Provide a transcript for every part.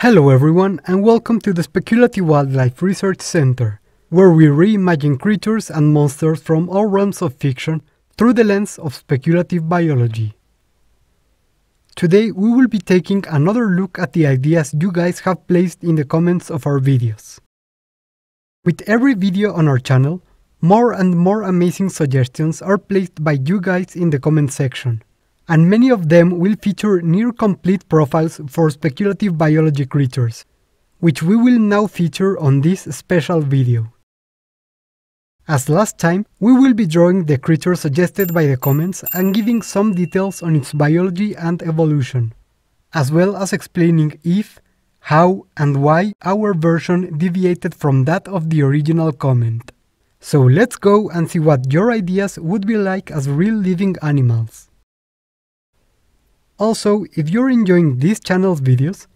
Hello everyone and welcome to the Speculative Wildlife Research Center, where we reimagine creatures and monsters from all realms of fiction through the lens of speculative biology. Today we will be taking another look at the ideas you guys have placed in the comments of our videos. With every video on our channel, more and more amazing suggestions are placed by you guys in the comment section, and many of them will feature near complete profiles for speculative biology creatures, which we will now feature on this special video. As last time, we will be drawing the creature suggested by the comments and giving some details on its biology and evolution, as well as explaining if, how, and why our version deviated from that of the original comment. So let's go and see what your ideas would be like as real living animals. Also, if you're enjoying this channel's videos,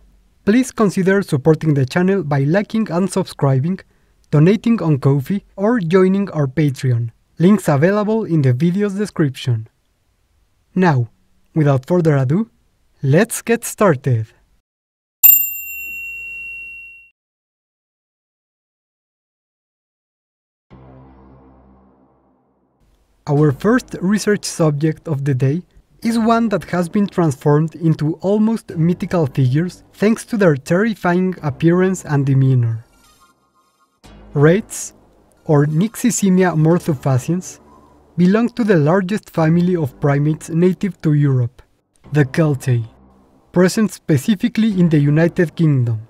please consider supporting the channel by liking and subscribing, donating on Ko-fi or joining our Patreon. Links available in the video's description. Now, without further ado, let's get started. Our first research subject of the day is one that has been transformed into almost mythical figures thanks to their terrifying appearance and demeanor. Wraiths, or Nyxosemia morthofaciens, belong to the largest family of primates native to Europe, the Celtae, present specifically in the United Kingdom.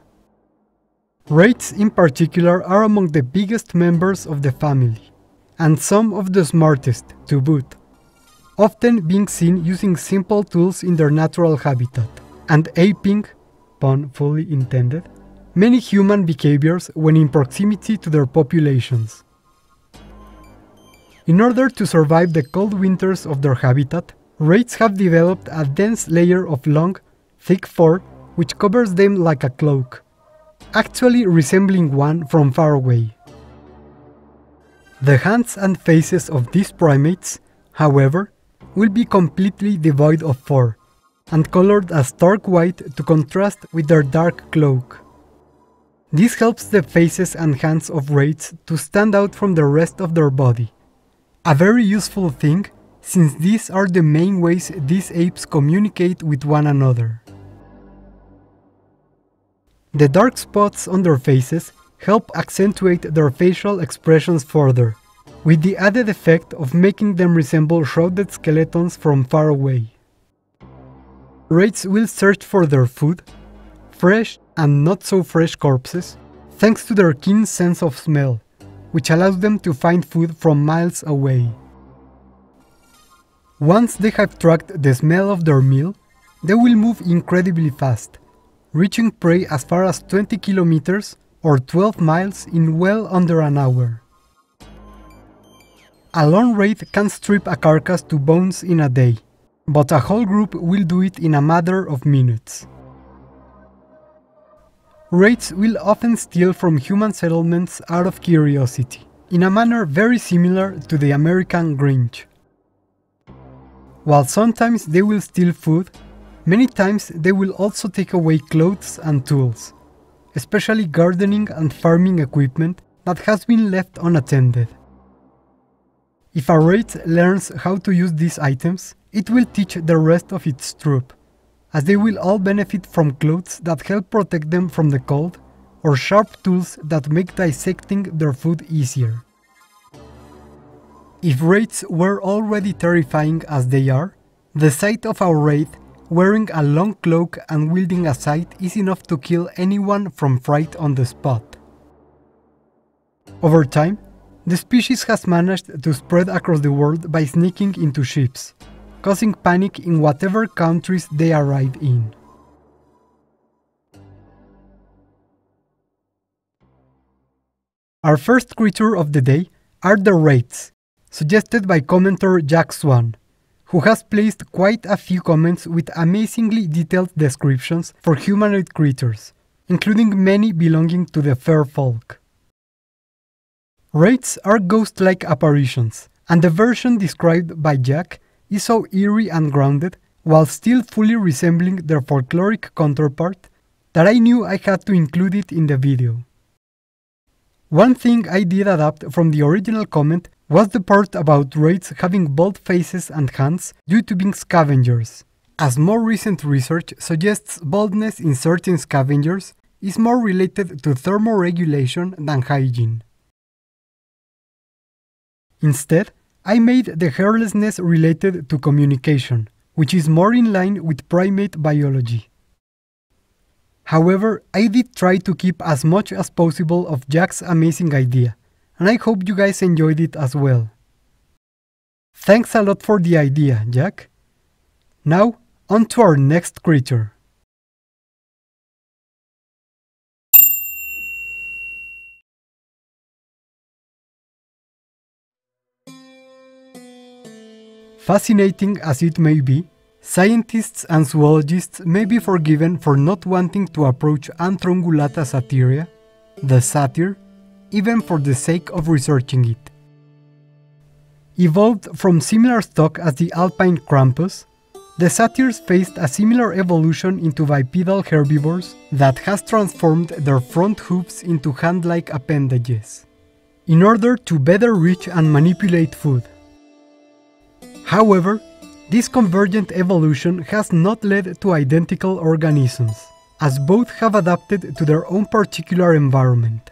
Wraiths in particular are among the biggest members of the family and some of the smartest to boot, often being seen using simple tools in their natural habitat, and aping, pun fully intended, many human behaviors when in proximity to their populations. In order to survive the cold winters of their habitat, wraiths have developed a dense layer of long, thick fur which covers them like a cloak, actually resembling one from far away. The hands and faces of these primates, however, will be completely devoid of fur, and colored a stark white to contrast with their dark cloak. This helps the faces and hands of wraiths to stand out from the rest of their body. A very useful thing, since these are the main ways these apes communicate with one another. The dark spots on their faces help accentuate their facial expressions further, with the added effect of making them resemble shrouded skeletons from far away. Wraiths will search for their food, fresh and not so fresh corpses, thanks to their keen sense of smell, which allows them to find food from miles away. Once they have tracked the smell of their meal, they will move incredibly fast, reaching prey as far as 20 kilometers or 12 miles in well under an hour. A lone wraith can strip a carcass to bones in a day, but a whole group will do it in a matter of minutes. Wraiths will often steal from human settlements out of curiosity, in a manner very similar to the American Grinch. While sometimes they will steal food, many times they will also take away clothes and tools, especially gardening and farming equipment that has been left unattended. If a wraith learns how to use these items, it will teach the rest of its troop, as they will all benefit from clothes that help protect them from the cold, or sharp tools that make dissecting their food easier. If wraiths were already terrifying as they are, the sight of a wraith wearing a long cloak and wielding a scythe is enough to kill anyone from fright on the spot. Over time, the species has managed to spread across the world by sneaking into ships, causing panic in whatever countries they arrive in. Our first creature of the day are the wraiths, suggested by commenter Jack Swan, who has placed quite a few comments with amazingly detailed descriptions for humanoid creatures, including many belonging to the fair folk. Wraiths are ghost-like apparitions, and the version described by Jack is so eerie and grounded, while still fully resembling their folkloric counterpart, that I knew I had to include it in the video. One thing I did adapt from the original comment was the part about wraiths having bald faces and hands due to being scavengers, as more recent research suggests baldness in certain scavengers is more related to thermoregulation than hygiene. Instead, I made the hairlessness related to communication, which is more in line with primate biology. However, I did try to keep as much as possible of Jack's amazing idea, and I hope you guys enjoyed it as well. Thanks a lot for the idea, Jack. Now, on to our next creature. Fascinating as it may be, scientists and zoologists may be forgiven for not wanting to approach Anthroungulata satyria, the satyr, even for the sake of researching it. Evolved from similar stock as the alpine Krampus, the satyrs faced a similar evolution into bipedal herbivores that has transformed their front hooves into hand-like appendages, in order to better reach and manipulate food. However, this convergent evolution has not led to identical organisms, as both have adapted to their own particular environment.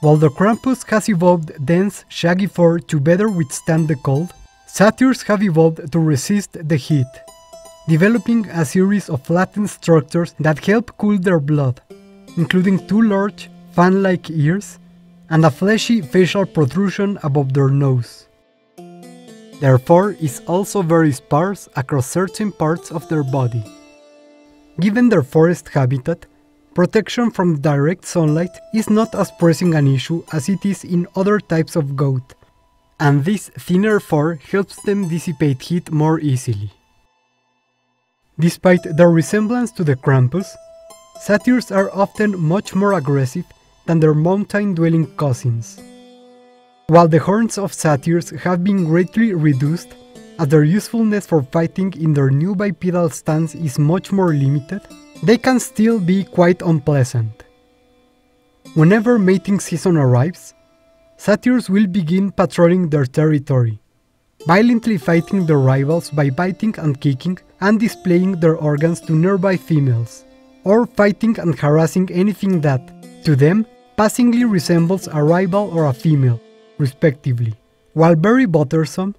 While the Krampus has evolved dense, shaggy fur to better withstand the cold, satyrs have evolved to resist the heat, developing a series of flattened structures that help cool their blood, including two large, fan-like ears and a fleshy facial protrusion above their nose. Their fur is also very sparse across certain parts of their body. Given their forest habitat, protection from direct sunlight is not as pressing an issue as it is in other types of goat, and this thinner fur helps them dissipate heat more easily. Despite their resemblance to the Krampus, satyrs are often much more aggressive than their mountain-dwelling cousins. While the horns of satyrs have been greatly reduced, as their usefulness for fighting in their new bipedal stance is much more limited, they can still be quite unpleasant. Whenever mating season arrives, satyrs will begin patrolling their territory, violently fighting their rivals by biting and kicking and displaying their organs to nearby females, or fighting and harassing anything that, to them, passingly resembles a rival or a female, respectively. While very bothersome,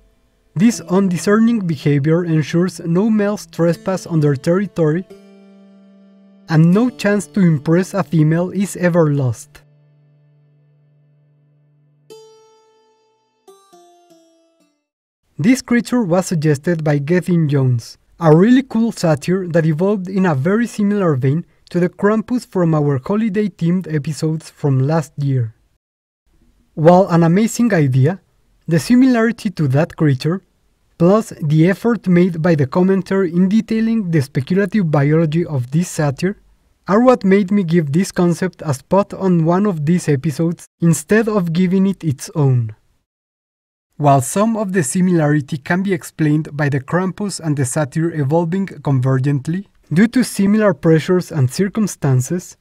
this undiscerning behavior ensures no males trespass on their territory and no chance to impress a female is ever lost. This creature was suggested by Gethin Jones, a really cool satyr that evolved in a very similar vein to the Krampus from our holiday-themed episodes from last year. While an amazing idea, the similarity to that creature, plus the effort made by the commenter in detailing the speculative biology of this satyr, are what made me give this concept a spot on one of these episodes instead of giving it its own. While some of the similarity can be explained by the Krampus and the satyr evolving convergently, due to similar pressures and circumstances,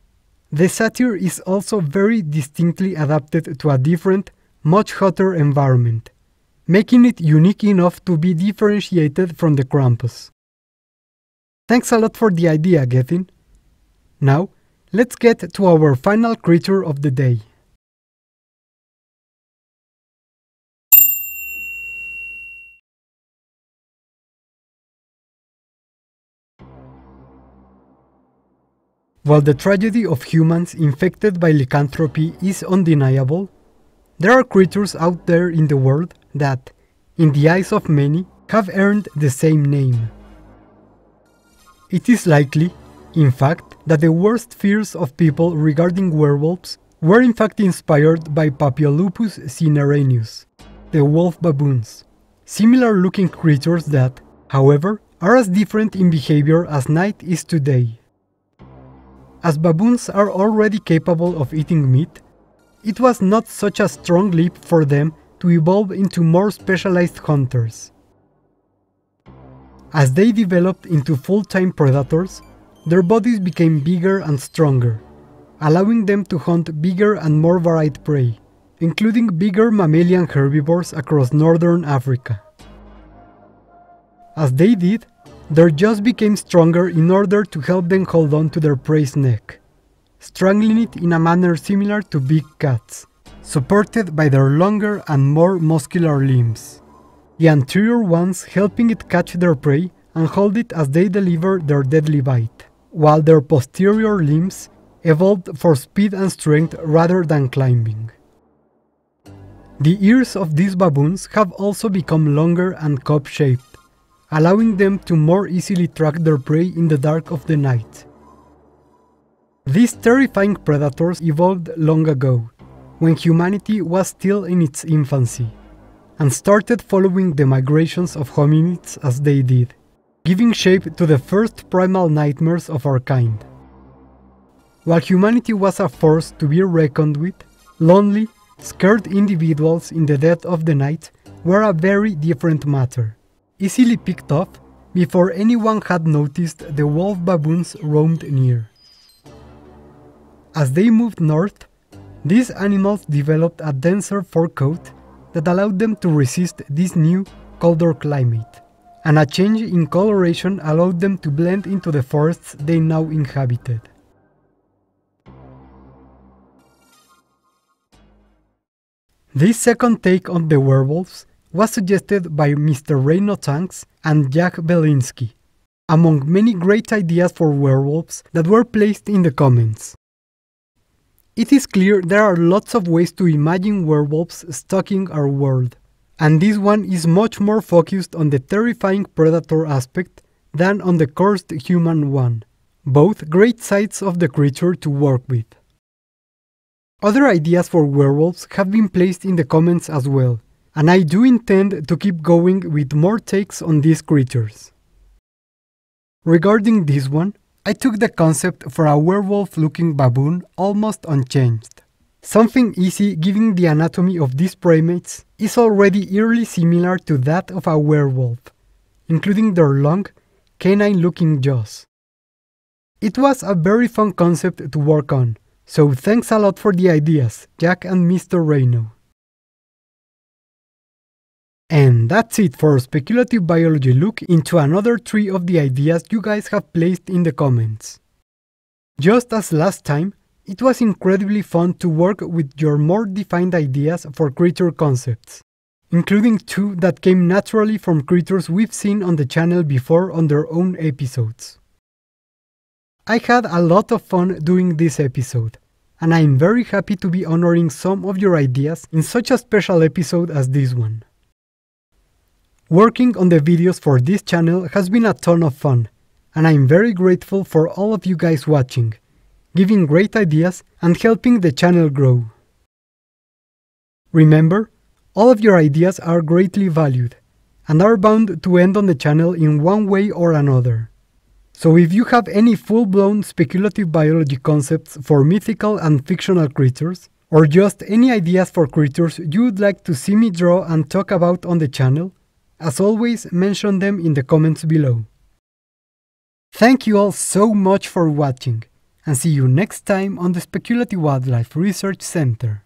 the satyr is also very distinctly adapted to a different, much hotter environment, making it unique enough to be differentiated from the Krampus. Thanks a lot for the idea, Gethin. Now, let's get to our final creature of the day. While the tragedy of humans infected by lycanthropy is undeniable, there are creatures out there in the world that, in the eyes of many, have earned the same name. It is likely, in fact, that the worst fears of people regarding werewolves were in fact inspired by Papiolupus cineranius, the wolf baboons, similar looking creatures that, however, are as different in behavior as night is today. As baboons are already capable of eating meat, it was not such a strong leap for them to evolve into more specialized hunters. As they developed into full-time predators, their bodies became bigger and stronger, allowing them to hunt bigger and more varied prey, including bigger mammalian herbivores across northern Africa. As they did, their jaws became stronger in order to help them hold on to their prey's neck, strangling it in a manner similar to big cats, supported by their longer and more muscular limbs. The anterior ones helping it catch their prey and hold it as they deliver their deadly bite, while their posterior limbs evolved for speed and strength rather than climbing. The ears of these baboons have also become longer and cup-shaped, allowing them to more easily track their prey in the dark of the night. These terrifying predators evolved long ago, when humanity was still in its infancy, and started following the migrations of hominids as they did, giving shape to the first primal nightmares of our kind. While humanity was a force to be reckoned with, lonely, scared individuals in the dead of the night were a very different matter easily picked off before anyone had noticed the wolf baboons roamed near. As they moved north, these animals developed a denser fur coat that allowed them to resist this new, colder climate, and a change in coloration allowed them to blend into the forests they now inhabited. This second take on the werewolves was suggested by Mr. Reino Tanks and Jack Belinsky, among many great ideas for werewolves that were placed in the comments. It is clear there are lots of ways to imagine werewolves stalking our world, and this one is much more focused on the terrifying predator aspect than on the cursed human one, both great sides of the creature to work with. Other ideas for werewolves have been placed in the comments as well, and I do intend to keep going with more takes on these creatures. Regarding this one, I took the concept for a werewolf-looking baboon almost unchanged. Something easy given the anatomy of these primates is already eerily similar to that of a werewolf, including their long, canine-looking jaws. It was a very fun concept to work on, so thanks a lot for the ideas, Jack and Mr. Reno. And that's it for a Speculative Biology look into another three of the ideas you guys have placed in the comments. Just as last time, it was incredibly fun to work with your more defined ideas for creature concepts, including two that came naturally from creatures we've seen on the channel before on their own episodes. I had a lot of fun doing this episode, and I'm very happy to be honoring some of your ideas in such a special episode as this one. Working on the videos for this channel has been a ton of fun, and I'm very grateful for all of you guys watching, giving great ideas and helping the channel grow. Remember, all of your ideas are greatly valued, and are bound to end on the channel in one way or another. So if you have any full-blown speculative biology concepts for mythical and fictional creatures, or just any ideas for creatures you would like to see me draw and talk about on the channel, as always, mention them in the comments below. Thank you all so much for watching, and see you next time on the Speculative Wildlife Research Center.